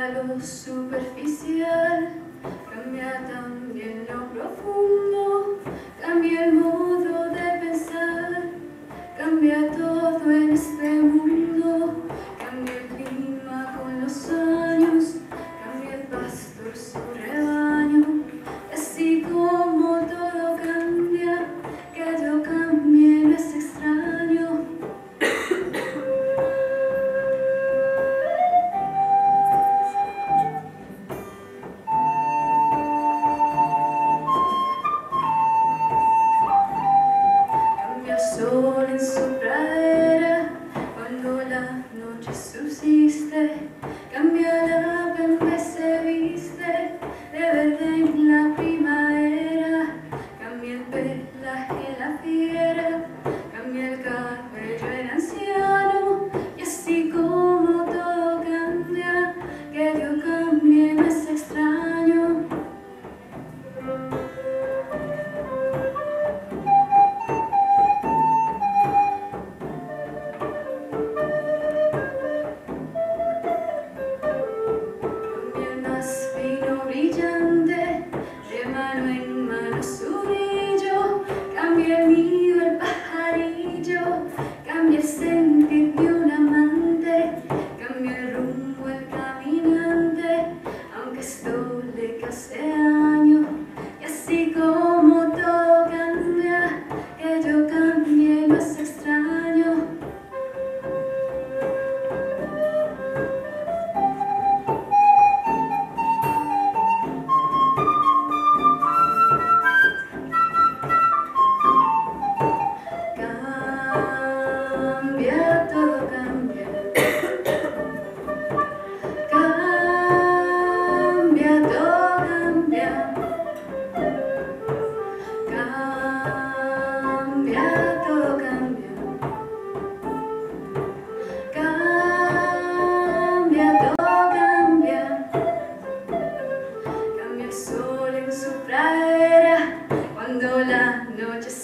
algo superficial. Subsiste, cambia la se viste, de verde en la piel. understand.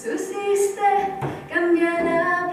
Jesús hiciste cambiará.